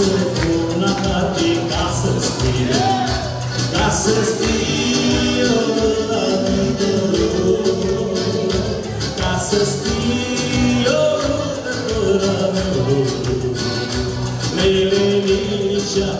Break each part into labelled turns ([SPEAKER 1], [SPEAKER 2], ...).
[SPEAKER 1] să pun atate ca să scrie, ca să scrie la viitorul, ca să scrie la viitorul. Lele nicea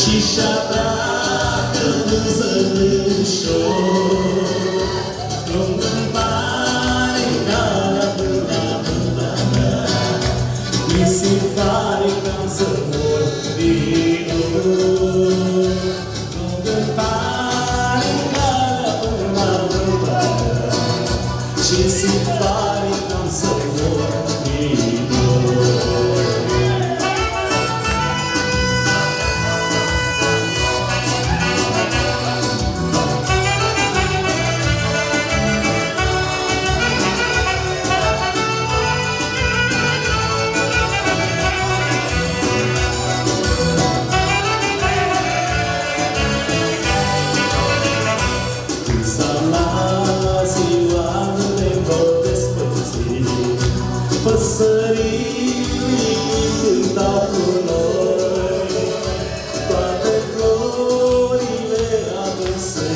[SPEAKER 1] Xixa pra todos os Não pare nada pela bunda E se vai causa comigo Não pare nada pela bunda E se Păsările cântau cu noi Toate florile atunci se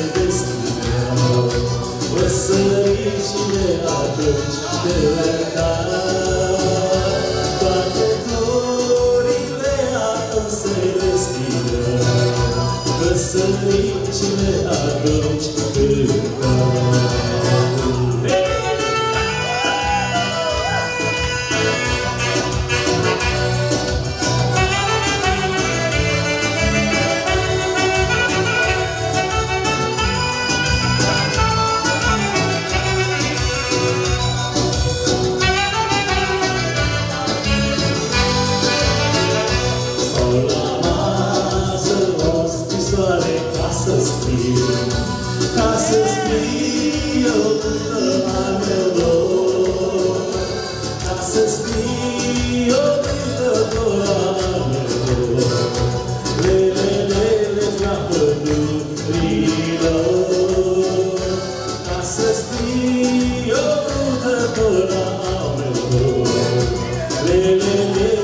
[SPEAKER 1] Ca să scrii dor Ca să scrii eu dor Lele, lele, la pădurilor Ca să scrii dor Lele, lele,